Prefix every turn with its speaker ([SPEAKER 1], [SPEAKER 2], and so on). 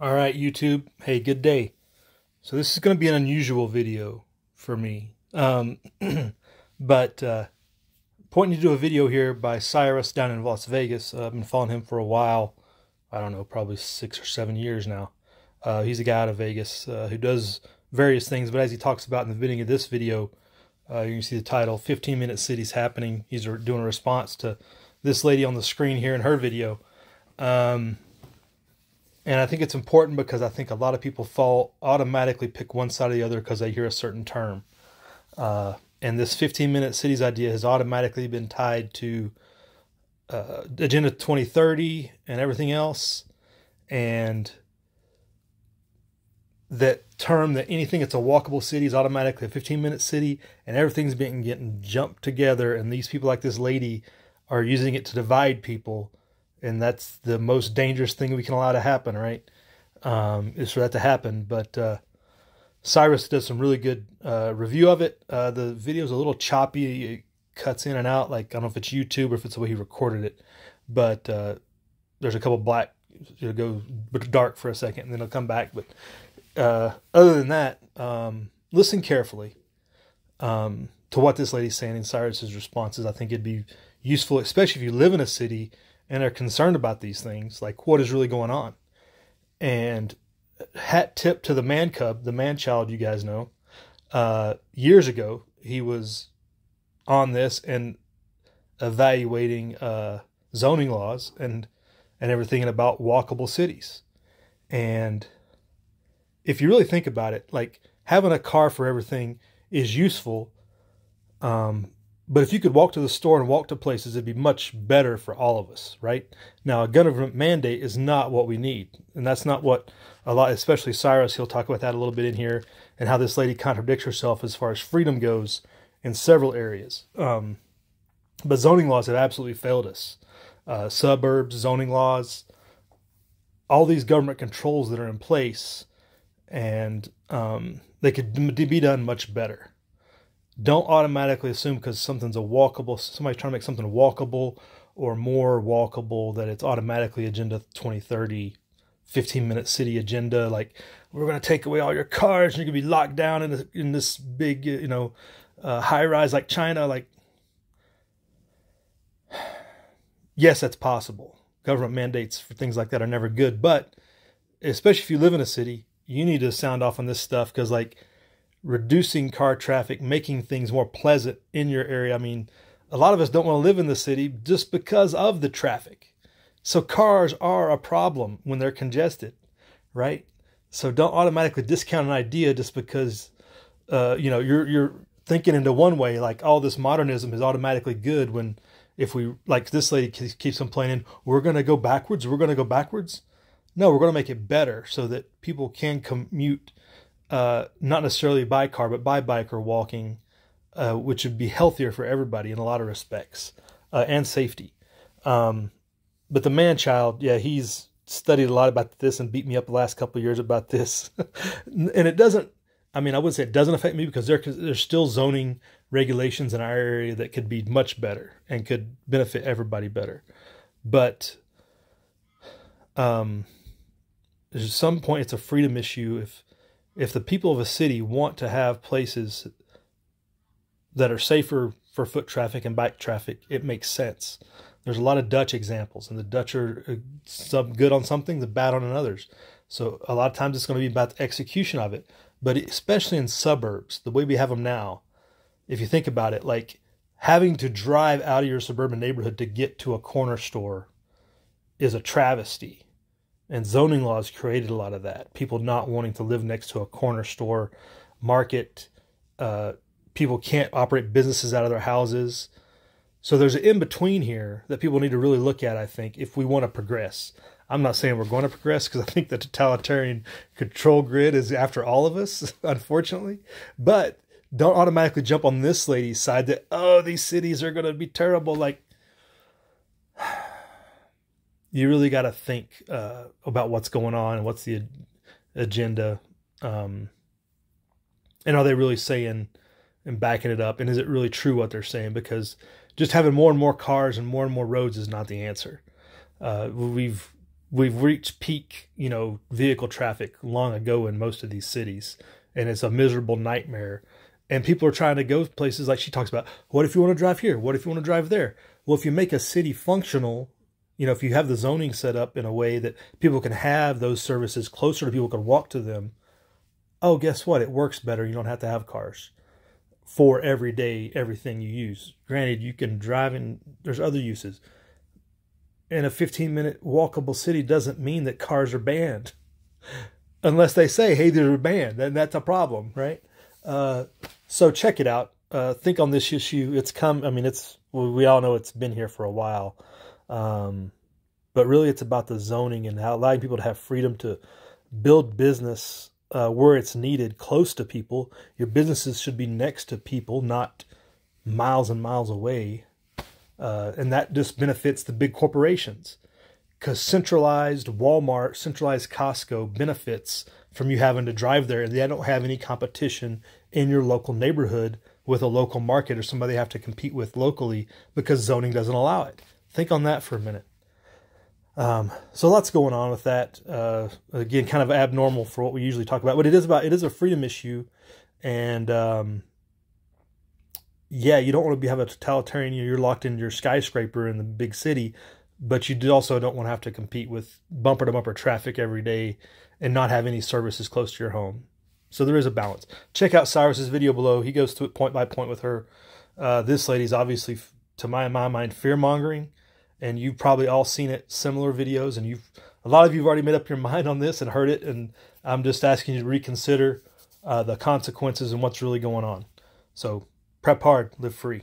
[SPEAKER 1] All right, YouTube. Hey, good day. So this is going to be an unusual video for me. Um, but uh, pointing to do a video here by Cyrus down in Las Vegas. Uh, I've been following him for a while. I don't know, probably six or seven years now. Uh, he's a guy out of Vegas uh, who does various things. But as he talks about in the beginning of this video, uh, you can see the title, 15 Minute Cities Happening. He's doing a response to this lady on the screen here in her video. Um, and I think it's important because I think a lot of people fall automatically pick one side or the other because they hear a certain term. Uh, and this 15 minute cities idea has automatically been tied to uh, Agenda 2030 and everything else. And that term that anything that's a walkable city is automatically a 15 minute city and everything's being getting jumped together. And these people, like this lady, are using it to divide people and that's the most dangerous thing we can allow to happen, right? Um, is for that to happen. But uh, Cyrus does some really good uh, review of it. Uh, the is a little choppy; it cuts in and out. Like I don't know if it's YouTube or if it's the way he recorded it, but uh, there's a couple black. It'll go dark for a second, and then it'll come back. But uh, other than that, um, listen carefully um, to what this lady's saying in Cyrus's responses. I think it'd be useful, especially if you live in a city and are concerned about these things, like what is really going on. And hat tip to the man cub, the man child, you guys know. Uh, years ago, he was on this and evaluating uh, zoning laws and and everything about walkable cities. And if you really think about it, like having a car for everything is useful, um, but if you could walk to the store and walk to places, it'd be much better for all of us, right? Now, a government mandate is not what we need. And that's not what a lot, especially Cyrus, he'll talk about that a little bit in here and how this lady contradicts herself as far as freedom goes in several areas. Um, but zoning laws have absolutely failed us. Uh, suburbs, zoning laws, all these government controls that are in place, and um, they could be done much better don't automatically assume because something's a walkable, somebody's trying to make something walkable or more walkable that it's automatically Agenda 2030, 15 minute city agenda. Like, we're going to take away all your cars and you're going to be locked down in, a, in this big, you know, uh, high rise like China. Like, yes, that's possible. Government mandates for things like that are never good. But especially if you live in a city, you need to sound off on this stuff because, like, reducing car traffic, making things more pleasant in your area. I mean, a lot of us don't want to live in the city just because of the traffic. So cars are a problem when they're congested, right? So don't automatically discount an idea just because uh, you know you're you're thinking into one way like all this modernism is automatically good when if we like this lady keeps complaining we're going to go backwards we're going to go backwards no we're going to make it better so that people can commute uh, not necessarily by car, but by bike or walking, uh, which would be healthier for everybody in a lot of respects uh, and safety. Um, but the man child, yeah, he's studied a lot about this and beat me up the last couple years about this. and it doesn't, I mean, I wouldn't say it doesn't affect me because there, there's still zoning regulations in our area that could be much better and could benefit everybody better. But um, there's some point it's a freedom issue if if the people of a city want to have places that are safer for foot traffic and bike traffic, it makes sense. There's a lot of Dutch examples, and the Dutch are uh, some good on some things, bad on others. So a lot of times it's going to be about the execution of it. But especially in suburbs, the way we have them now, if you think about it, like having to drive out of your suburban neighborhood to get to a corner store is a travesty. And zoning laws created a lot of that. People not wanting to live next to a corner store, market. Uh, people can't operate businesses out of their houses. So there's an in between here that people need to really look at, I think, if we want to progress. I'm not saying we're going to progress because I think the totalitarian control grid is after all of us, unfortunately. But don't automatically jump on this lady's side that, oh, these cities are going to be terrible. Like, you really got to think uh, about what's going on and what's the agenda, um, and are they really saying and backing it up, and is it really true what they're saying? Because just having more and more cars and more and more roads is not the answer. Uh, we've we've reached peak, you know, vehicle traffic long ago in most of these cities, and it's a miserable nightmare. And people are trying to go places like she talks about. What if you want to drive here? What if you want to drive there? Well, if you make a city functional, you know, if you have the zoning set up in a way that people can have those services closer to people can walk to them, oh, guess what? It works better. You don't have to have cars for everyday everything you use. Granted, you can drive in. There's other uses And a 15 minute walkable city doesn't mean that cars are banned unless they say hey they're banned then that's a problem right uh, so check it out uh, think on this issue it's come i mean it's we all know it's been here for a while um, but really it's about the zoning and how allowing people to have freedom to build business uh, where it's needed close to people. Your businesses should be next to people not miles and miles away. Uh, and that just benefits the big corporations. Because centralized Walmart, centralized Costco benefits from you having to drive there and they don't have any competition in your local neighborhood with a local market or somebody they have to compete with locally because zoning doesn't allow it. Think on that for a minute. Um, so lots going on with that. Uh, again, kind of abnormal for what we usually talk about, but it is about it is a freedom issue, and um, yeah, you don't want to be have a totalitarian. You're locked in your skyscraper in the big city, but you also don't want to have to compete with bumper to bumper traffic every day and not have any services close to your home. So there is a balance. Check out Cyrus's video below. He goes through it point by point with her. Uh, this lady's obviously, to my my mind, fear mongering, and you've probably all seen it similar videos, and you've a lot of you've already made up your mind on this and heard it, and I'm just asking you to reconsider uh, the consequences and what's really going on. So Prep hard, live free.